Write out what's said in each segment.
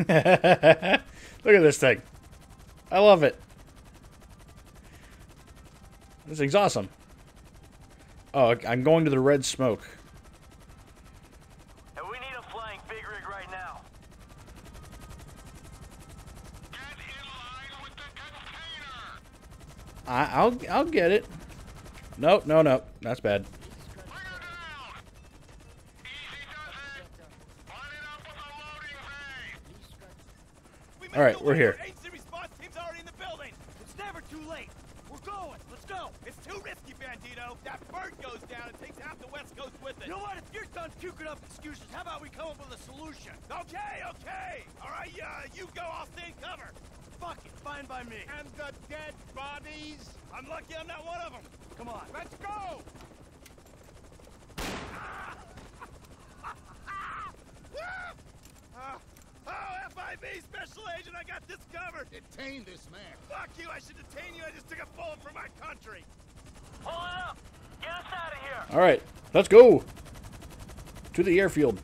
Look at this thing. I love it. This thing's awesome. Oh, I'm going to the red smoke. And we need a flying big rig right now. Get in line with the container! I, I'll I'll get it. Nope, no, no, that's bad. Bring her down! Easy does it! Line it up with the loading bay! We All right, we're here. Agency response team's already in the building. It's never too late. We're going. Let's go. It's too risky, Bandito. That bird goes down and takes half the West Coast with it. You know what? If you're done puking up excuses, how about we come up with a solution? Okay, okay. All right, uh, you go. I'll stay in cover. Fuck it. Fine by me. And the dead bodies? I'm lucky I'm not one of them. Come on. Let's go! Uh, oh, FIB Special Agent, I got this covered. Detain this man. Fuck you. I should detain you. I just took a bullet for my country. Pull it up! Get us out of here! All right, let's go to the airfield.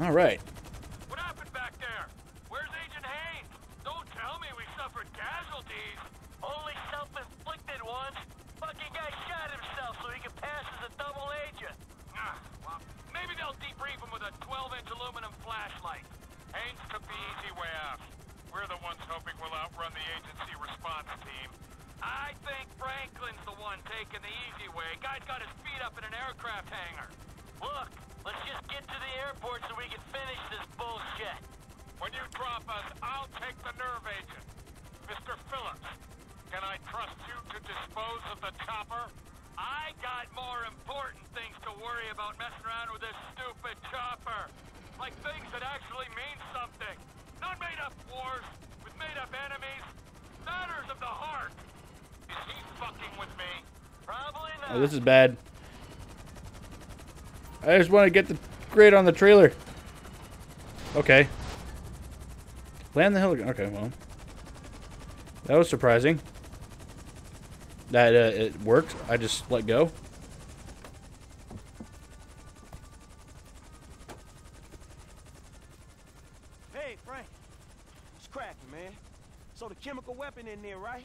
All right. What happened back there? Where's Agent Haines? Don't tell me we suffered casualties. Only self-inflicted ones. Fucking guy shot himself so he could pass as a double agent. Ah, well, maybe they'll debrief him with a 12-inch aluminum flashlight. Haines took the easy way out. We're the ones hoping we'll outrun the agency response team. I think Franklin's the one taking the easy way. Guy's got his feet up in an aircraft hangar. Look, let's just get to the airport so we can finish this bullshit. When you drop us, I'll take the nerve agent. Mr. Philips, can I trust you to dispose of the chopper? I got more important things to worry about messing around with this stupid chopper. Like things that actually mean something. Not made up wars with made up enemies. Matters of the heart. Is he fucking with me? Probably not. Oh, this is bad. I just want to get the grade on the trailer. Okay. Land the helicopter. Okay, well. That was surprising. That uh, it worked. I just let go. Hey, Frank. It's cracking, man. So the chemical weapon in there, right?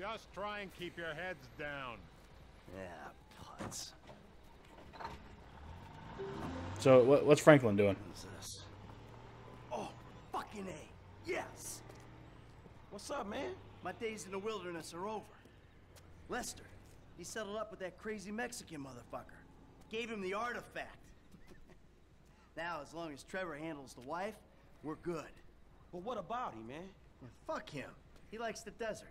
Just try and keep your heads down. Yeah, putz. So what, what's Franklin doing? Who's this? Oh, fucking A. Yes. What's up, man? My days in the wilderness are over. Lester, he settled up with that crazy Mexican motherfucker. Gave him the artifact. now, as long as Trevor handles the wife, we're good. But what about him, man? Yeah, fuck him. He likes the desert.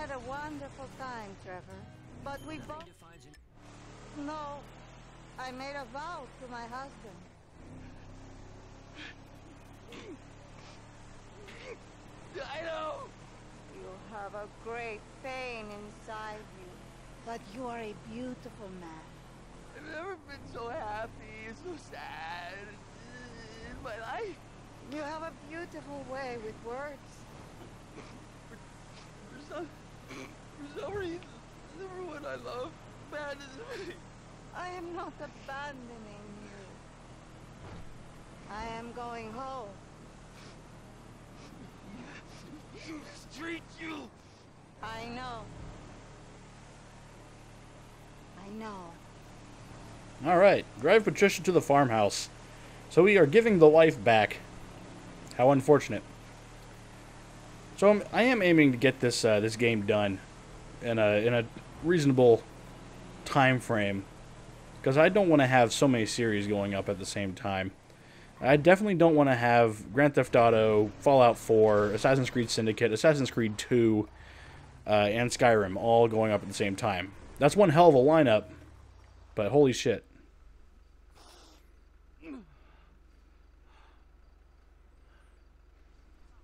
Had a wonderful time, Trevor. But we both. No, I made a vow to my husband. I know! You have a great pain inside you, but you are a beautiful man. I've never been so happy, so sad in my life. You have a beautiful way with words. woman I love abandons me. I am not abandoning you. I am going home. You Street you! I know. I know. Alright, drive Patricia to the farmhouse. So we are giving the life back. How unfortunate. So I'm, I am aiming to get this uh, this game done in a in a reasonable time frame because I don't want to have so many series going up at the same time. I definitely don't want to have Grand Theft Auto, Fallout 4, Assassin's Creed Syndicate, Assassin's Creed 2, uh, and Skyrim all going up at the same time. That's one hell of a lineup, but holy shit.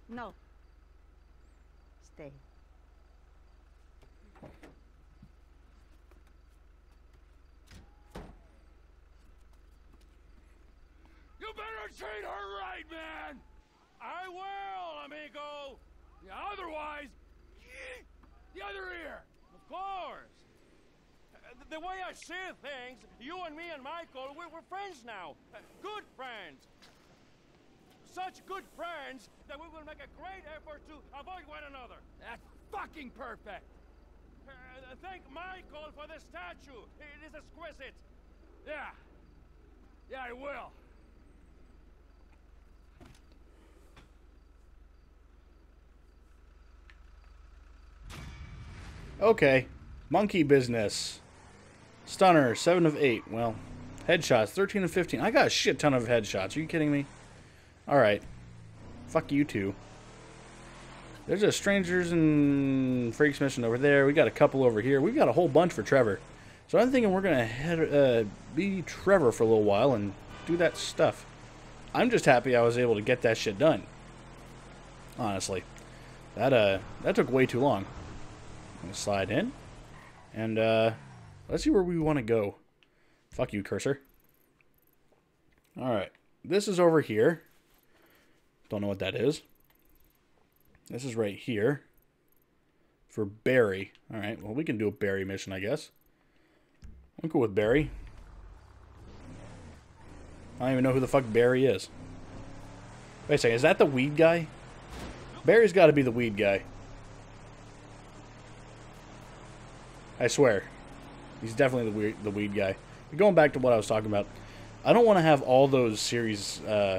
No. Stay. You better treat her right, man! I will, amigo! Otherwise, the other ear! Of course! Uh, The way I see things, you and me and Michael, we're, we're friends now. Uh, Good friends. Such good friends that we will make a great effort to avoid one another. That's fucking perfect. Uh, thank Michael for the statue. It is exquisite. Yeah. Yeah, I will. Okay, monkey business. Stunner, 7 of 8. Well, headshots, 13 of 15. I got a shit ton of headshots. Are you kidding me? Alright. Fuck you two. There's a strangers and freaks mission over there. We got a couple over here. We've got a whole bunch for Trevor. So I'm thinking we're going to head uh, be Trevor for a little while and do that stuff. I'm just happy I was able to get that shit done. Honestly. That uh that took way too long. I'm gonna slide in. And uh let's see where we want to go. Fuck you, cursor. Alright. This is over here. Don't know what that is. This is right here. For Barry. Alright, well we can do a Barry mission, I guess. I'm cool with Barry. I don't even know who the fuck Barry is. Wait a second, is that the weed guy? Barry's got to be the weed guy. I swear. He's definitely the weed, the weed guy. But going back to what I was talking about, I don't want to have all those series uh,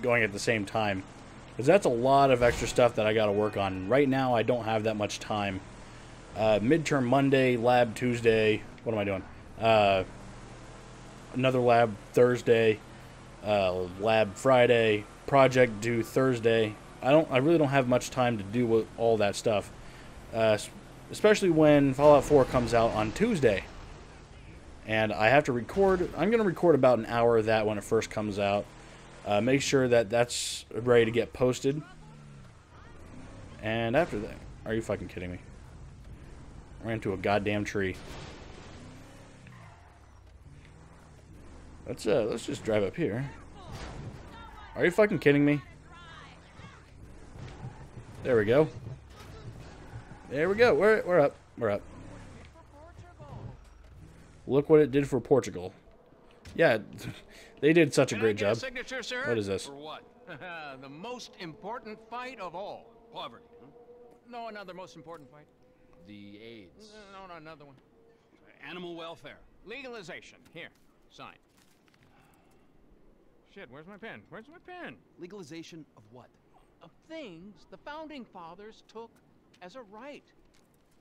going at the same time. Because that's a lot of extra stuff that I got to work on. Right now, I don't have that much time. Uh, midterm Monday, lab Tuesday. What am I doing? Uh, another lab Thursday, uh, lab Friday, project due Thursday. I don't. I really don't have much time to do all that stuff, uh, especially when Fallout 4 comes out on Tuesday. And I have to record. I'm going to record about an hour of that when it first comes out. Uh, make sure that that's ready to get posted. And after that, are you fucking kidding me? Ran into a goddamn tree. Let's uh, let's just drive up here. Are you fucking kidding me? There we go. There we go. We're we're up. We're up. Look what it did for Portugal. Yeah, they did such a Can I great get a job. signature, sir? What is this? For what? the most important fight of all. Poverty. Hmm? No, another most important fight. The AIDS. No, no, another one. Animal welfare. Legalization. Here, sign. Shit, where's my pen? Where's my pen? Legalization of what? Of things the founding fathers took as a right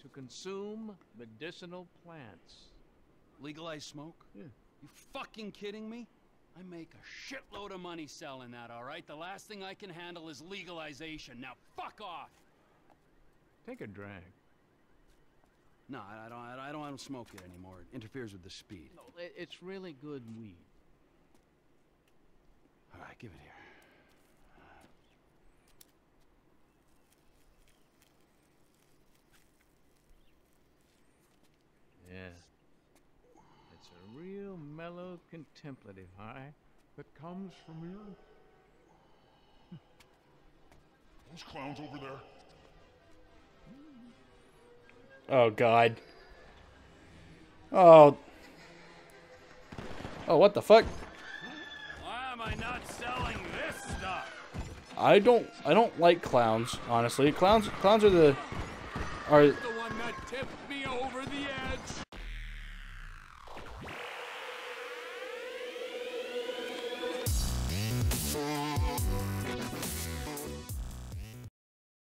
to consume medicinal plants. Legalize smoke? Yeah. You fucking kidding me? I make a shitload of money selling that, all right? The last thing I can handle is legalization. Now fuck off. Take a drag. No, I don't. I don't. I don't smoke it anymore. It interferes with the speed. No, it's really good weed. All right, give it here. Yeah. It's a real mellow, contemplative high that comes from you. Those clowns over there. Oh God. Oh. Oh, what the fuck? Why am I not selling this stuff? I don't. I don't like clowns. Honestly, clowns. Clowns are the. Are